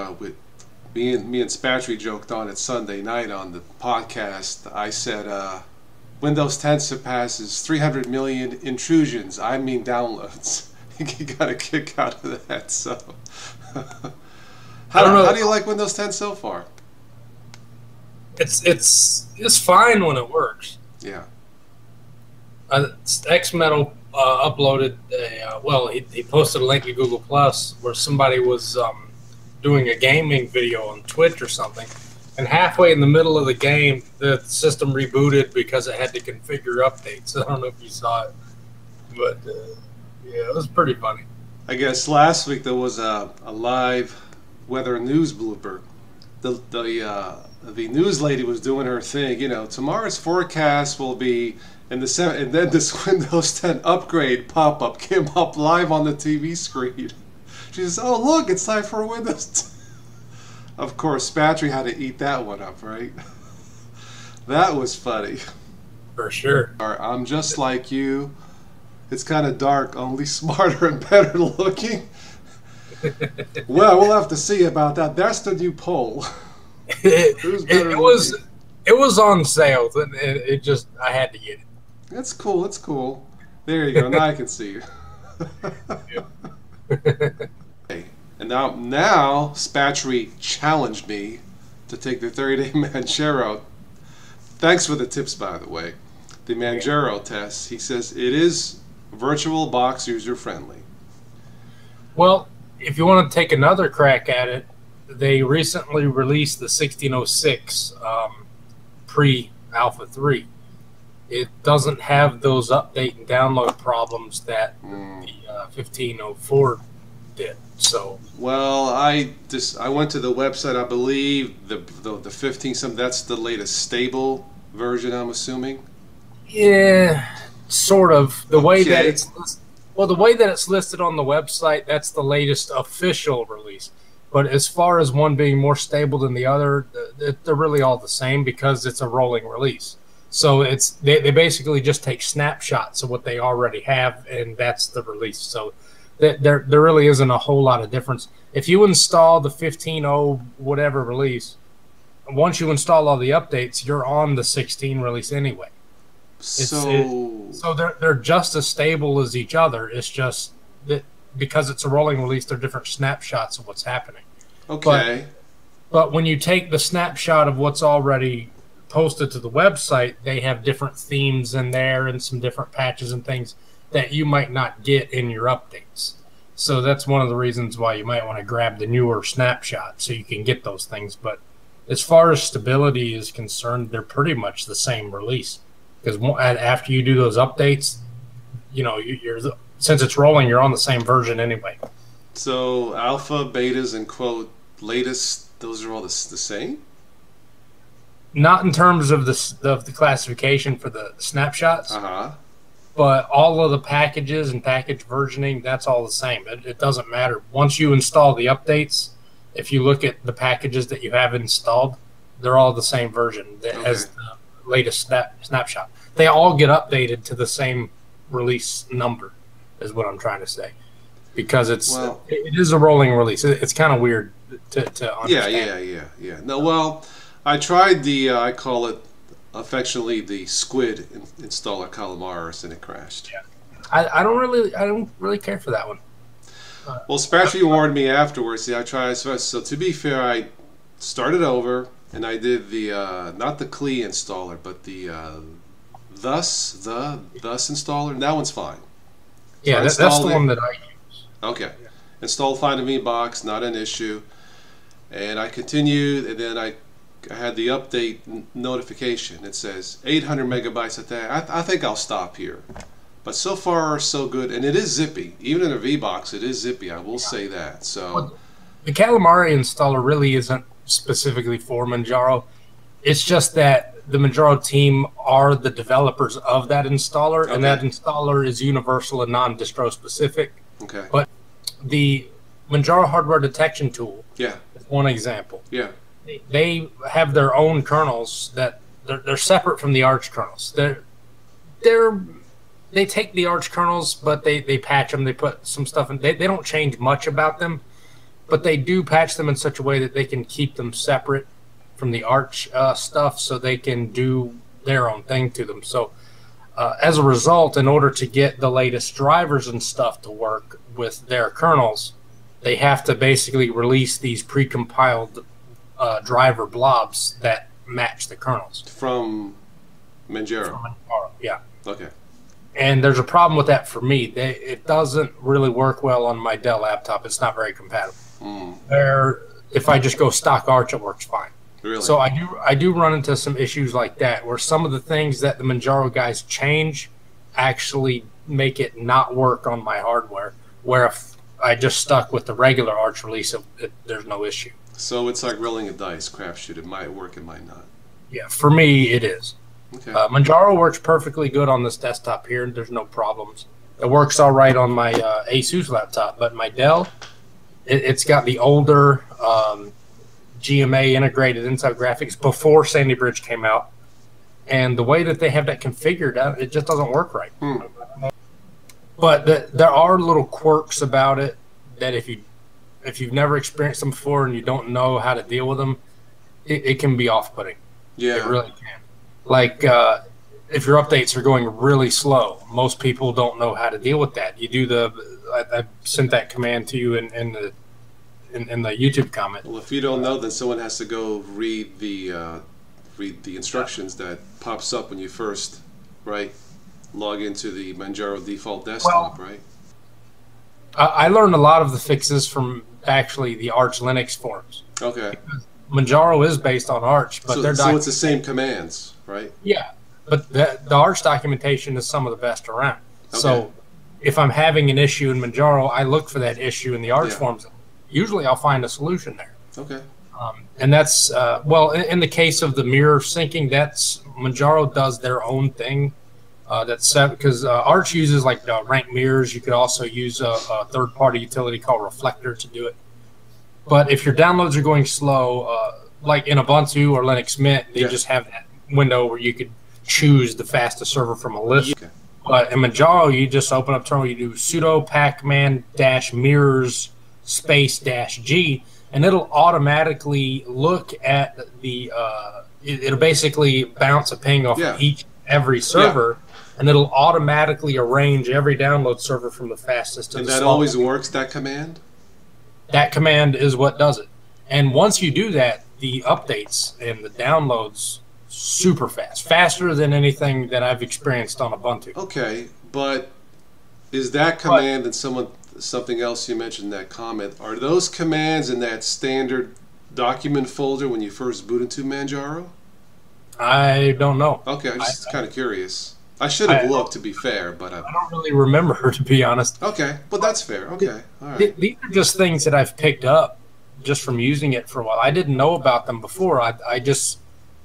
uh, with me and me and Spatry joked on it Sunday night on the podcast. I said uh, Windows 10 surpasses 300 million intrusions. I mean downloads. he got a kick out of that. So, how, how do you like Windows 10 so far? It's it's it's fine when it works. Yeah. Uh, X Metal uh, uploaded a uh, well, he, he posted a link to Google Plus where somebody was um, doing a gaming video on Twitch or something, and halfway in the middle of the game, the system rebooted because it had to configure updates. I don't know if you saw it, but uh, yeah, it was pretty funny. I guess last week there was a, a live weather news blooper. The the uh, the news lady was doing her thing. You know, tomorrow's forecast will be and the and then this Windows 10 upgrade pop up came up live on the TV screen. She says, "Oh look, it's time for Windows." of course, Spatry had to eat that one up, right? that was funny. For sure. I'm just like you. It's kind of dark, only smarter and better looking. well, we'll have to see about that. That's the new poll. it, it was it was on sale, and it, it just I had to get it. That's cool. That's cool. There you go. now I can see you. and now, now Spatry challenged me to take the 30-day Manjaro. Thanks for the tips, by the way. The Manjaro test. He says it is virtual box user friendly. Well, if you want to take another crack at it, they recently released the 1606 um, pre Alpha 3 it doesn't have those update and download problems that mm. the uh, 1504 did. So well, I just I went to the website. I believe the the, the 15 some that's the latest stable version. I'm assuming. Yeah, sort of. The okay. way that it's well, the way that it's listed on the website, that's the latest official release. But as far as one being more stable than the other, they're really all the same because it's a rolling release. So it's they, they basically just take snapshots of what they already have, and that's the release. So there there really isn't a whole lot of difference. If you install the 15.0 whatever release, once you install all the updates, you're on the 16 release anyway. It's, so it, so they're they're just as stable as each other. It's just that because it's a rolling release, they're different snapshots of what's happening. Okay. But, but when you take the snapshot of what's already posted to the website, they have different themes in there and some different patches and things that you might not get in your updates. So that's one of the reasons why you might want to grab the newer snapshot so you can get those things. But as far as stability is concerned, they're pretty much the same release because after you do those updates, you know you're since it's rolling, you're on the same version anyway. So alpha, betas, and quote latest, those are all the, the same not in terms of the of the classification for the snapshots, uh-huh. but all of the packages and package versioning that's all the same. It, it, doesn't matter once you install the updates. If you look at the packages that you have installed, they're all the same version okay. as the latest snap, snapshot. They all get updated to the same release number, is what I'm trying to say, because it's well, it, it is a rolling release. It, it's kind of weird to, to understand. Yeah, yeah, yeah, yeah. No, well I tried the, uh, I call it affectionately the squid in, installer Calamares and it crashed. Yeah. I, I don't really I don't really care for that one. Uh, well, Spatry warned me afterwards. See, I tried. So, so to be fair, I started over and I did the uh, not the Klee installer, but the uh, thus the thus installer. And that one's fine. So yeah, that, that's the one that I use. Okay, yeah. install Find Me box, not an issue. And I continued, and then I I had the update notification. It says 800 megabytes a day. I, th I think I'll stop here. But so far, so good. And it is zippy. Even in a VBox, it is zippy. I will say that. So The Calamares installer really isn't specifically for Manjaro. It's just that the Manjaro team are the developers of that installer, okay. and that installer is universal and non-distro specific. Okay. But the Manjaro hardware detection tool yeah. is one example. Yeah they have their own kernels that they're, they're separate from the Arch kernels. They're they're they take the Arch kernels, but they they patch them. They put some stuff in. They they don't change much about them, but they do patch them in such a way that they can keep them separate from the Arch uh, stuff, so they can do their own thing to them. So, uh, as a result, in order to get the latest drivers and stuff to work with their kernels, they have to basically release these precompiled uh, driver blobs that match the kernels from Manjaro. From Manjaro, yeah. Okay. And there's a problem with that for me. They, it doesn't really work well on my Dell laptop. It's not very compatible. Mm. There, if I just go stock Arch, it works fine. Really? So I do I do run into some issues like that where some of the things that the Manjaro guys change actually make it not work on my hardware. Where if I just stuck with the regular Arch release, it, it, there's no issue. So it's like rolling a dice, crapshoot. It might work, it might not. Yeah, for me, it is. Okay. Uh, Manjaro works perfectly good on this desktop here. There's no problems. It works all right on my uh, Asus laptop, but my Dell, it, has got the older um, GMA integrated Intel graphics before Sandy Bridge came out, and the way that they have that configured, it just doesn't work right. Hmm. But the, there are little quirks about it that if you if you've never experienced them before and you don't know how to deal with them, it, it can be off-putting. Yeah, it really can. Like uh, if your updates are going really slow, most people don't know how to deal with that. You do the I, I sent that command to you in, in the in, in, the YouTube comment. Well, if you don't know, then someone has to go read the uh, read the instructions that pops up when you first right log into the Manjaro default desktop, well, right? I learned a lot of the fixes from actually the Arch Linux forums. Okay. Manjaro is based on Arch, but so, they're so it's the same commands, right? Yeah, but the, the Arch documentation is some of the best around. Okay. So if I'm having an issue in Manjaro, I look for that issue in the Arch yeah. forums usually I'll find a solution there. Okay. Um, and that's uh, well, in, in, the case of the mirror syncing, that's Manjaro does their own thing. Uh, that's because uh, Arch uses like uh, rank mirrors. You could also use a, a third-party utility called Reflector to do it. But if your downloads are going slow, uh, like in Ubuntu or Linux Mint, they yeah. just have that window where you could choose the fastest server from a list. Okay. But in Manjaro, you just open up terminal, you do sudo pacman dash mirrors space dash G, and it'll automatically look at the. Uh, it, will basically bounce a ping off yeah. each every server, yeah. And it'll automatically arrange every download server from the fastest to and the. And that always works. That command. That command is what does it, and once you do that, the updates and the downloads super fast, faster than anything that I've experienced on Ubuntu. Okay, but is that command but, that someone something else you mentioned in that comment. Are those commands in that standard document folder when you first boot into Manjaro? I don't know. Okay, I'm just kind of curious. I should have I, looked, to be fair, but I, I, don't really remember, to be honest. Okay, but that's fair. Okay, all right. These are just things that I've picked up just from using it for a while. I didn't know about them before. I, I just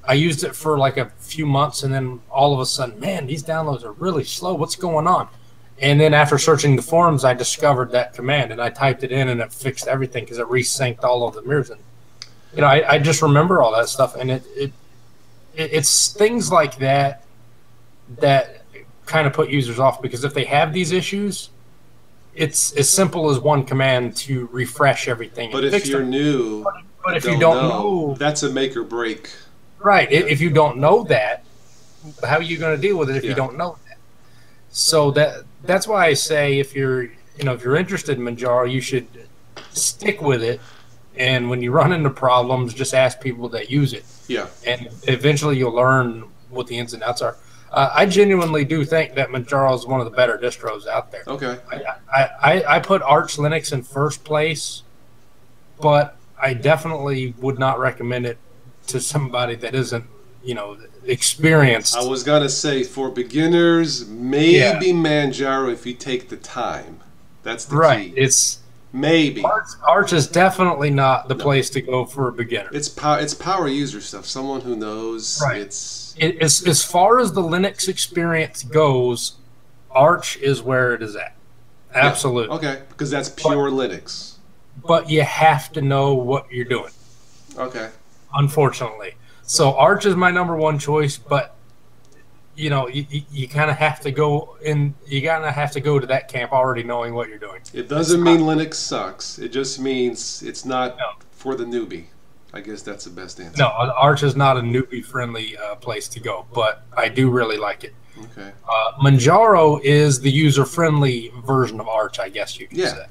I used it for like a few months, and then all of a sudden, man, these downloads are really slow. What's going on? And then after searching the forums, I discovered that command and I typed it in and it fixed everything because it resynced all of the mirrors. And, you know, I, I just remember all that stuff. And it, it, it, it's things like that that kind of put users off because if they have these issues, it's as simple as one command to refresh everything. But if you're them. new, but, but if don't you don't know, know, that's a make or break. Right. If you don't know that, how are you going to deal with it if yeah. you don't know that? So that that's why I say if you're you know if you're interested in Manjaro, you should stick with it. And when you run into problems, just ask people that use it. Yeah. And eventually you'll learn what the ins and outs are. Uh, I genuinely do think that Manjaro is one of the better distros out there. Okay. I, I, I put Arch Linux in first place, but I definitely would not recommend it to somebody that isn't, you know, experienced. I was gonna say for beginners, maybe yeah. Manjaro if you take the time. That's the right. Key. It's maybe Arch, Arch, is definitely not the no. place to go for a beginner. It's power. It's power user stuff. Someone who knows. Right. It's it, as as far as the Linux experience goes, Arch is where it is at. Absolutely. Yeah. Okay, because that's pure but, Linux. But you have to know what you're doing. Okay. Unfortunately. So Arch is my number one choice, but you know, you, you kind of have to go in. You kind of have to go to that camp already knowing what you're doing. It doesn't mean Linux sucks. It just means it's not no. for the newbie. I guess that's the best answer. No, Arch is not a newbie friendly uh, place to go, but I do really like it. Okay. Uh, Manjaro is the user friendly version of Arch, I guess you could yeah. say.